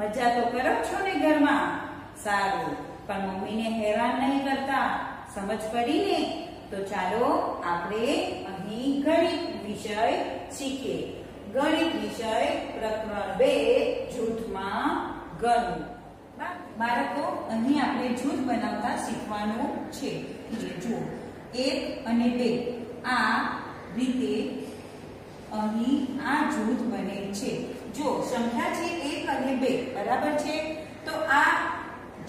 મજા તો કરો છો ને ઘરમાં? સારું. પણ મમ્મીને હેરાન નહીં કરતા. સમજ પડી ને? તો ચાલો આપણે અહીં ગણિત વિષય શીખીએ. ગણિત વિષય પ્રકરણ બે, જૂથમાં ગણું. બાળકો, અહીં આપણે જૂથ બનાવતા શીખવાનું છે. એટલે જુઓ. એક અને બે. આ રીતે અહીં આ જૂથ બને છે. જો સંખ્યા છે એક અને બે, બરાબર છે? તો આ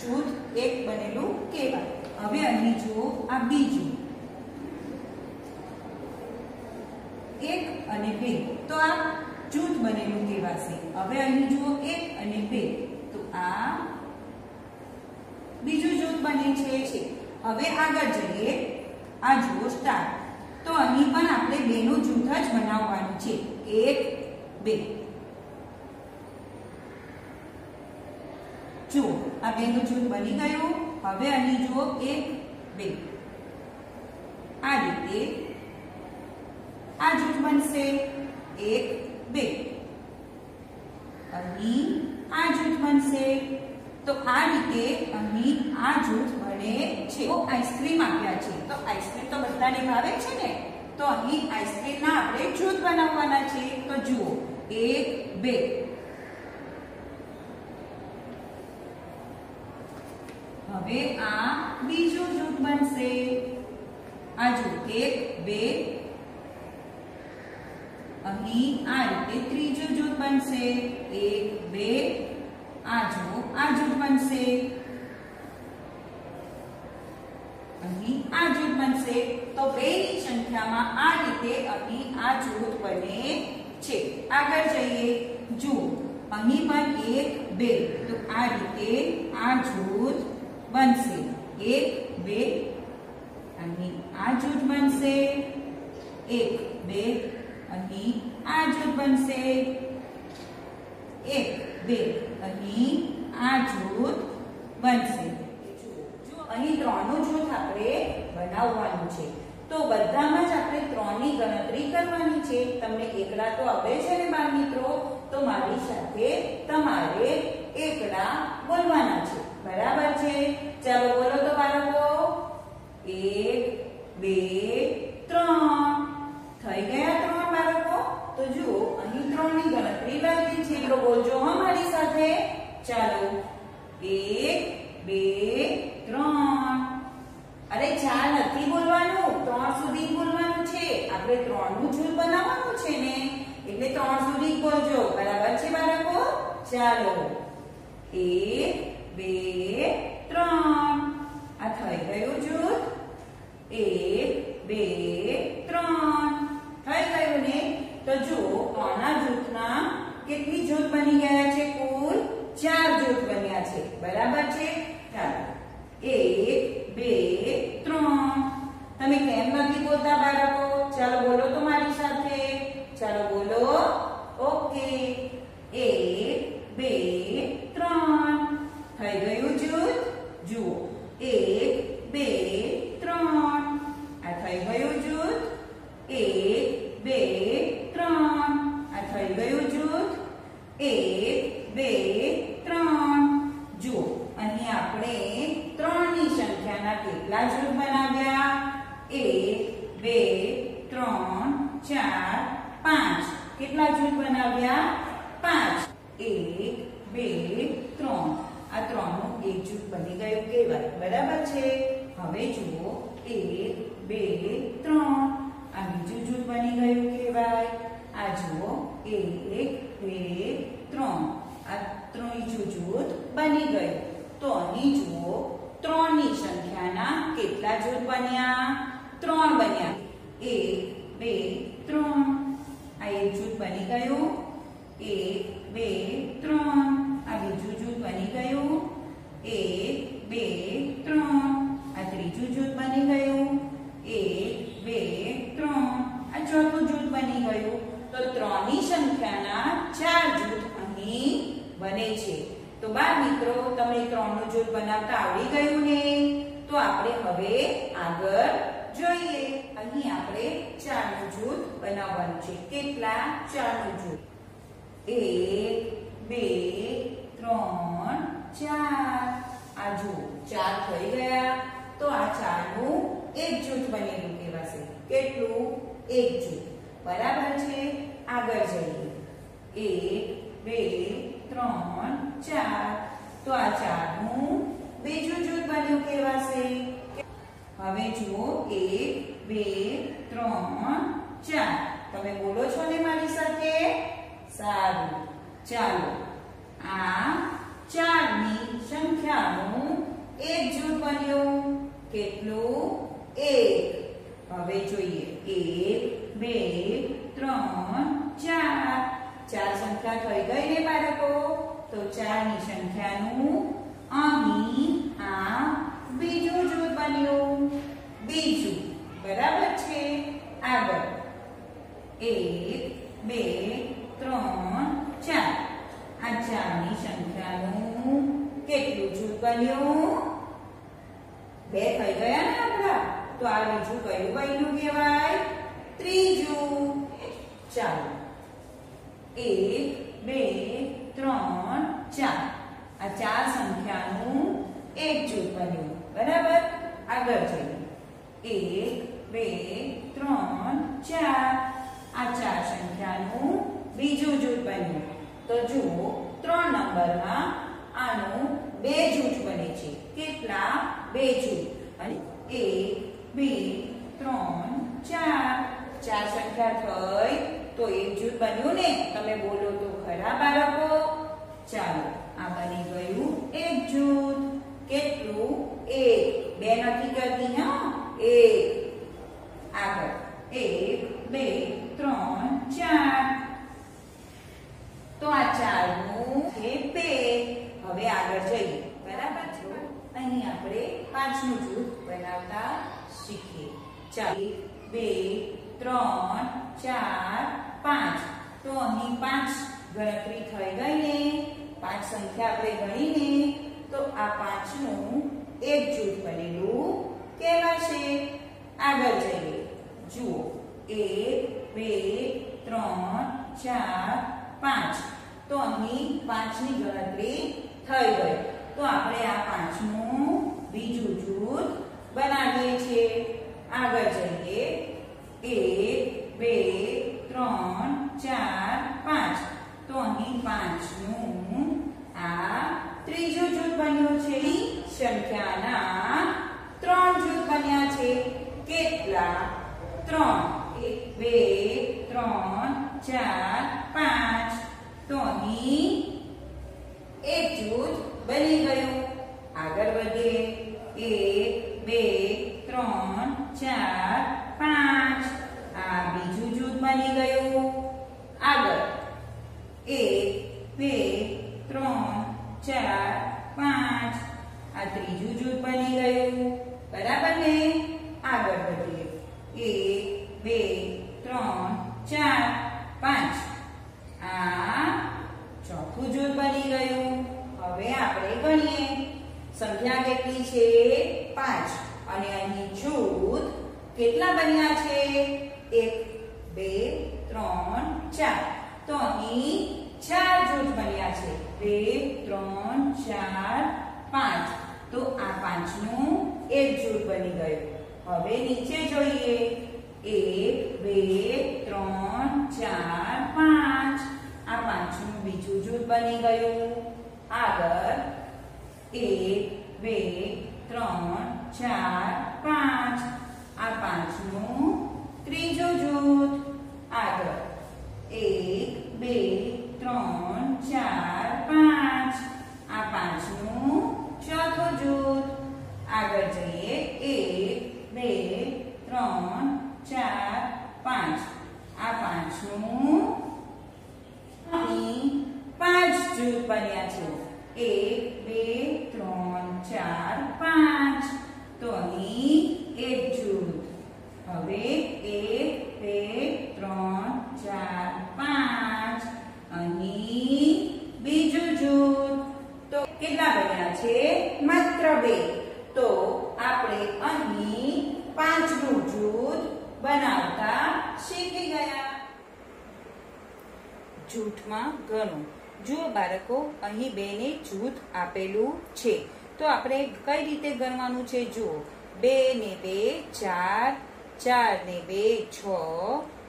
જૂથ એક બનેલું કહેવાય. હવે અહીં જુઓ, આ બીજું. એક અને બે. તો આ જૂથ બનેલું કહેવાશે. હવે અહીં જુઓ, એક અને બે. તો આ બીજું જૂથ બને છે હવે આગળ જઈએ. આ જુઓ સ્ટાર તો અહીં પણ આપણે બેનું જૂથ જ બનાવવાનું છે. એક, બે. જુઓ આ બેનું જૂથ બની ગયું, હવે અહીં જુઓ એક, બે. આ રીતે આ જૂથ બનશે એક, બે. અહીં આ જૂથ બનશે, તો આ રીતે અહીં આ જૂથ બને છે. આઈસ્ક્રીમ આપ્યા છે. તો આઈસ્ક્રીમ તો બધાને ભાવે છે ને? તો અહીં આઈસ્ક્રીમના આપણે જૂથ બનાવવાના છે. તો જુઓ, એક, બે. હવે આ બીજું જૂથ બનશે. આ જૂથ એક, બે, અહીં આ રીતે ત્રીજું જૂથ બનશે. એક, બે આ જો આ જૂથ બનશે. અહીં આ જૂથ બનશે. તો બે ની સંખ્યામાં આ રીતે અહીં આ જૂથ બને છે. આગળ જઈએ. જુઓ અહીં પણ એક, બે. તો આ રીતે આ જૂથ બનશે. એક, બે, અહીં આ જૂથ બનશે. એક, બે, અહીં આ જૂથ બનશે. એક, બે, અહીં આ જૂથ બનશે. અહીં ત્રણનું જૂથ આપણે બનાવવાનું છે, તો બધામાં જ આપણે ત્રણની ગણતરી કરવાની છે. તમને એકડા તો આવડે છે ને બાળ મિત્રો? તો મારી સાથે તમારે એકડા બોલવાના છે. બરાબર છે? ચાલો બોલો તો બાળકો. એક, બે, ત્રણ. થઈ ગયા ત્રણ બાળકો? તો જુઓ, અહીં ત્રણની ગણતરી બાકી છે. તો બોલજો હા સાથે. ચાલો. એક, બે, ત્રણ. અરે ચાર નથી બોલવાનું. ત્રણ સુધી બોલવાનું છે. આપણે ત્રણનું જૂથ બનાવવાનું છે ને. એટલે ત્રણ સુધી બોલજો. બરાબર છે બાળકો? ચાલો એક બે ત્રણ આ થઈ ગયું જૂથ એક બે ત્રણ થઈ ગયું ને તો જુઓ આના જૂથના કેટલી જૂથ બની ગયા છે કુલ? ચાર જૂથ બન્યા છે. બરાબર છે? ચાલો. એક, બે, ત્રણ. તમે કેમ નથી બોલતા બાળકો? ચાલો બોલો તો મારી સાથે. ચાલો બોલો. ઓકે. એક, બે, ત્રણ. થઈ ગયું જૂથ? જુઓ. એક, બે ત્રણ આ થઈ ગયું જૂથ એક બે ત્રણ આ થઈ ગયું જૂથ એક બે ત્રણ જુઓ અહીં આપણે ત્રણની સંખ્યાના કેટલા જૂથ બનાવ્યા એક બે ત્રણ ચાર, પાંચ. કેટલા જૂથ બનાવ્યા? પાંચ. એક, બે, ત્રણ. આ ત્રણનું એક જૂથ બની ગયું કહેવાય. બરાબર છે? હવે જુઓ. એક, બે, ત્રણ. આ બીજું જૂથ બની ગયું કહેવાય. આ જુઓ. એક, બે, ત્રણ. આ ત્રીજું જૂથ બની ગયું. તો અહીં જુઓ. ત્રણની સંખ્યાના કેટલા જૂથ બન્યા? ત્રણ બન્યા. એક, બે ત્રણ. આ એક જૂથ બની ગયું. એક, બે, ત્રણ. આ બીજું જૂથ બની ગયું. એક, બે, ત્રણ. આ ત્રીજું જૂથ બની ગયું. એક, બે, ત્રણ. આ ચોથું જૂથ બની ગયું. તો ત્રણની સંખ્યાના ચાર જૂથ અહીં બને છે. તો બાળ મિત્રો, તમને ત્રણનું જૂથ બનાવતા આવડી ગયું ને? તો આપણે હવે આગળ જોઈએ અહીં આપણે ચારનું જૂથ બનાવવાનું છે. કેટલા? ચારનું જૂથ. એક, બે, ત્રણ, ચાર. આ જુઓ ચાર થઈ ગયા. તો આ ચારનું એક જૂથ બનેલું કહેવાશે. કેટલું? એક જૂથ. બરાબર છે? આગળ જઈએ. એક, બે, ત્રણ, ચાર. તો આ ચારનું બીજું જૂથ બન્યું કહેવાશે. હવે જુઓ, એક, બે, ત્રણ, ચાર. તમે બોલો છો ને મારી સાથે? સારું. ચાલો. આ ચારની સંખ્યાનું એક જૂથ બન્યું. કેટલું? એક. હવે જોઈએ. એક, બે, ત્રણ, ચાર. ચાર સંખ્યા થઈ ગઈ ને બાળકો? તો ચારની સંખ્યાનું અહીં આ બીજું જૂથ બન્યું બીજું. બરાબર છે? આગળ. એક, બે, ત્રણ, ચાર. આ ચારની સંખ્યાનું કેટલું જૂથ બન્યું? બે થઈ ગયા ને આપણા? તો આ બીજું કયું બન્યું કહેવાય? ત્રીજું. ચાલો. એક બે ત્રણ ચાર આ ચાર સંખ્યાનું એક જૂથ બન્યું બરાબર આગળ જઈએ એક બે ત્રણ ચાર આ ચાર સંખ્યાનું બીજું જૂથ બન્યું તો જુઓ ત્રણ નંબરમાં આનું બે જૂથ બને છે. કેટલા? બે જૂથ. અને એક, બે, ત્રણ, ચાર. ચાર સંખ્યા થઈ તો એક જૂથ બન્યું ને? તમે બોલો તો ખરા બાળકો? ચાલો, આ બની ગયું એક જૂથ. કેટલું? એક. બે નથી કરતી હા? એક આગળ એક બે ત્રણ ચાર તો આ ચારનું છે બે હવે આગળ જઈએ બરાબર છે અહીં આપણે પાંચનું જૂથ બનાવતા શીખીએ ચાર એક, બે ત્રણ ચાર પાંચ તો અહીં પાંચ ગણતરી થઈ ગઈ ને પાંચ સંખ્યા આપણે ગણીને, તો આ પાંચનું એક જૂથ બનેલું કહેવાશે. આગળ જઈએ. જુઓ. એક, બે, ત્રણ, ચાર, પાંચ. તો અહીં પાંચની ગણતરી થઈ ગઈ. તો આપણે આ પાંચનું બીજું જૂથ બનાવીએ છીએ. આગળ જઈએ. એક, બે, ત્રણ, ચાર, પાંચ. તો અહીં પાંચનું આ ત્રીજું જૂથ બન્યું છે ઈ સંખ્યાના ત્રણ જૂથ બન્યા છે. કેટલા? ત્રણ. એક, બે, ત્રણ, ચાર, પાંચ. તો અહીં એક જૂથ બની ગયું. આગળ વધીએ. એક, બે, ત્રણ, ચાર પાંચ આ બીજું જૂથ બની ગયું આગળ એક બે ત્રણ ચાર પાંચ આ ત્રીજું જૂથ બની ગયું બરાબર ને આગળ વધીએ એક, બે, ત્રણ, ચાર, પાંચ. આ ચોથું જૂથ બની ગયું. હવે આપણે ગણીએ. સંખ્યા કેટલી છે? પાંચ. અને અહીં જૂથ કેટલા બન્યા છે? એક, બે, ત્રણ, ચાર. તો અહીં ચાર જૂથ બન્યા છે. બે, ત્રણ, ચાર, પાંચ. તો આ પાંચનું એક જૂથ બની ગયું. હવે નીચે જોઈએ. એક, બે, ત્રણ, ચાર, પાંચ. આ પાંચનું બીજું જૂથ બની ગયું. આગળ. એક, બે, ત્રણ, ચાર, પાંચ આ પાંચનું ત્રીજું જૂથ આગળ એક બે ત્રણ ચાર પાંચ આ પાંચનું ચોથું જૂથ આગળ જઈએ એક બે ત્રણ ચાર પાંચ આ પાંચનું અહીં પાંચ જૂથ બન્યા છે? એક, બે, ત્રણ, ચાર, પાંચ. તો અહીં એક જૂથ હવે એક, બે, ત્રણ, ચાર, પાંચ. અહીં બીજું જૂથ તો કેટલા બન્યા છે? માત્ર બે. તો આપણે અહીં પાંચનું જૂથ બનાવતા શીખી ગયા. જૂઠમાં ઘણું જુઓ બાળકો અહીં બે ને જૂથ આપેલું છે, તો આપણે કઈ રીતે ગણવાનું છે? જુઓ, બે ને બે, ચાર ચાર ને બે, છ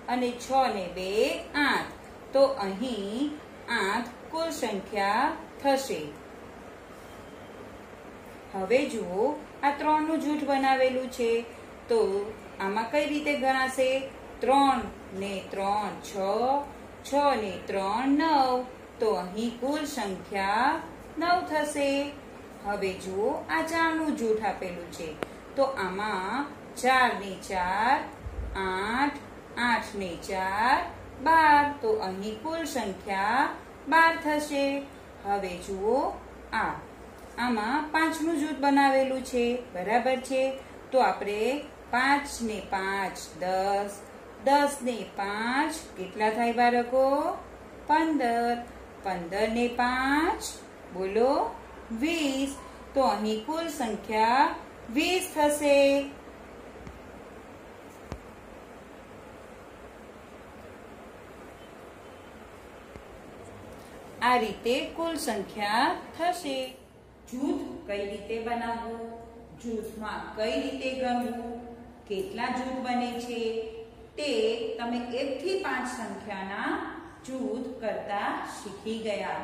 અને છ ને બે, આઠ. તો અહીં આઠ કુલ સંખ્યા થશે. હવે જુઓ, આ ત્રણનું જૂથ બનાવેલું છે. તો આમાં કઈ રીતે ગણાશે? ત્રણ ને ત્રણ, છ છ ને ત્રણ, નવ. તો અહીં કુલ સંખ્યા નવ થશે. હવે જુઓ આ ચારનું જૂથ આપેલું છે. તો આમાં ચાર ને ચાર, આઠ આઠ ને ચાર, બાર. તો અહીં કુલ સંખ્યા બાર થશે. હવે જુઓ આ. આમાં પાંચનું જૂથ બનાવેલું છે. બરાબર છે? તો આપણે પાંચ ને પાંચ, દસ દસ ને પાંચ. કેટલા થાય બાળકો? પંદર. પંદર ને પાંચ. બોલો, વીસ. તો અહીં કુલ સંખ્યા વીસ થશે. આ રીતે કુલ સંખ્યા થશે. જૂથ કઈ રીતે બનાવવું? જૂથમાં કઈ રીતે ગણવું? કેટલા જૂથ બને છે? તે તમે એક થી પાંચ સંખ્યાના જૂથ કરતા શીખી ગયા.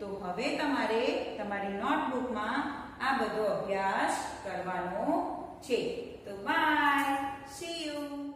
તો હવે તમારે તમારી નોટબુકમાં આ બધો અભ્યાસ કરવાનો છે. તો બાય. C you